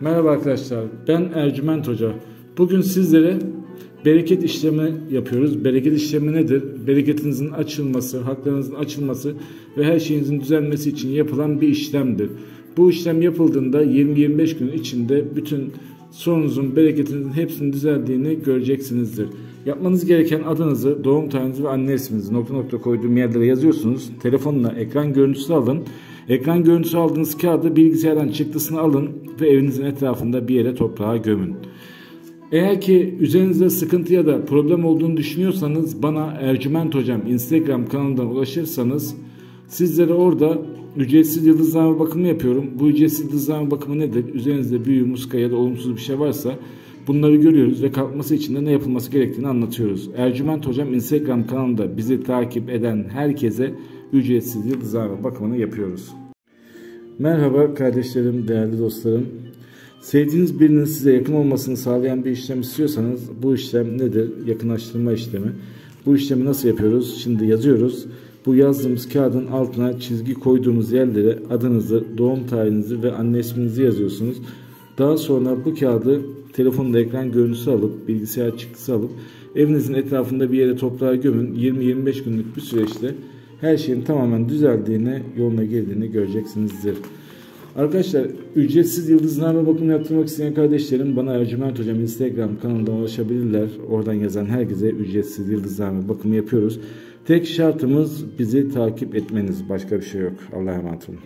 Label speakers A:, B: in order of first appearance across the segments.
A: Merhaba arkadaşlar, ben Ercüment Hoca. Bugün sizlere bereket işlemi yapıyoruz. Bereket işlemi nedir? Bereketinizin açılması, haklarınızın açılması ve her şeyinizin düzelmesi için yapılan bir işlemdir. Bu işlem yapıldığında 20-25 gün içinde bütün sorunuzun, bereketinizin hepsinin düzeldiğini göreceksinizdir. Yapmanız gereken adınızı, doğum tarihinizi ve anne isminizi nokta nokta koyduğum yerlere yazıyorsunuz. Telefonla ekran görüntüsü alın. Ekran görüntüsü aldığınız kağıdı bilgisayardan çıktısını alın ve evinizin etrafında bir yere toprağa gömün. Eğer ki üzerinizde sıkıntı ya da problem olduğunu düşünüyorsanız bana Ercüment Hocam Instagram kanalından ulaşırsanız sizlere orada ücretsiz yıldızlama bakımı yapıyorum. Bu ücretsiz yıldızlama bakımı nedir? Üzerinizde büyü, muska ya da olumsuz bir şey varsa bunları görüyoruz ve kalkması için de ne yapılması gerektiğini anlatıyoruz. Ercüment Hocam Instagram kanalında bizi takip eden herkese ücretsiz yıldızlama bakımını yapıyoruz. Merhaba kardeşlerim, değerli dostlarım. Sevdiğiniz birinin size yakın olmasını sağlayan bir işlem istiyorsanız bu işlem nedir? Yakınlaştırma işlemi. Bu işlemi nasıl yapıyoruz? Şimdi yazıyoruz. Bu yazdığımız kağıdın altına çizgi koyduğumuz yerlere adınızı, doğum tarihinizi ve anne isminizi yazıyorsunuz. Daha sonra bu kağıdı telefonda ekran görüntüsü alıp, bilgisayar çıktısı alıp evinizin etrafında bir yere toprağa gömün. 20-25 günlük bir süreçte her şeyin tamamen düzeldiğini, yoluna girdiğini göreceksinizdir. Arkadaşlar ücretsiz yıldızname bakımı yaptırmak isteyen kardeşlerim bana Ercüment Hocam Instagram kanalından ulaşabilirler. Oradan yazan herkese ücretsiz yıldızname bakımı yapıyoruz. Tek şartımız bizi takip etmeniz. Başka bir şey yok. Allah'a emanet olun.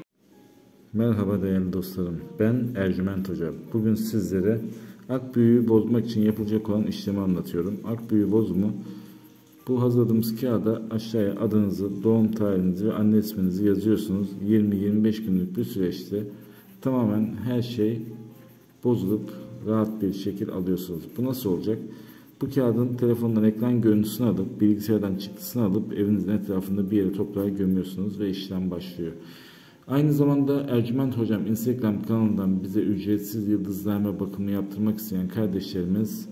A: Merhaba değerli dostlarım. Ben Ercüment Hocam. Bugün sizlere ak büyüğü bozmak için yapılacak olan işlemi anlatıyorum. Ak büyüğü bozumu bu hazırladığımız kağıda aşağıya adınızı, doğum tarihinizi ve anne isminizi yazıyorsunuz. 20-25 günlük bir süreçte tamamen her şey bozulup rahat bir şekil alıyorsunuz. Bu nasıl olacak? Bu kağıdın telefondan ekran görüntüsünü alıp bilgisayardan çıktısını alıp evinizin etrafında bir yere toprağa gömüyorsunuz ve işlem başlıyor. Aynı zamanda Ercüment Hocam Instagram kanalından bize ücretsiz yıldızlama bakımı yaptırmak isteyen kardeşlerimiz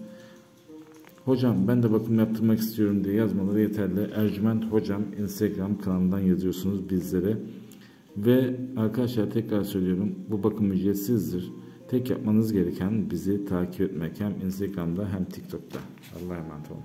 A: Hocam ben de bakım yaptırmak istiyorum diye yazmaları yeterli. Ercüment Hocam Instagram kanalından yazıyorsunuz bizlere. Ve arkadaşlar tekrar söylüyorum bu bakım ücretsizdir. Tek yapmanız gereken bizi takip etmek hem Instagram'da hem TikTok'ta. Allah'a emanet olun.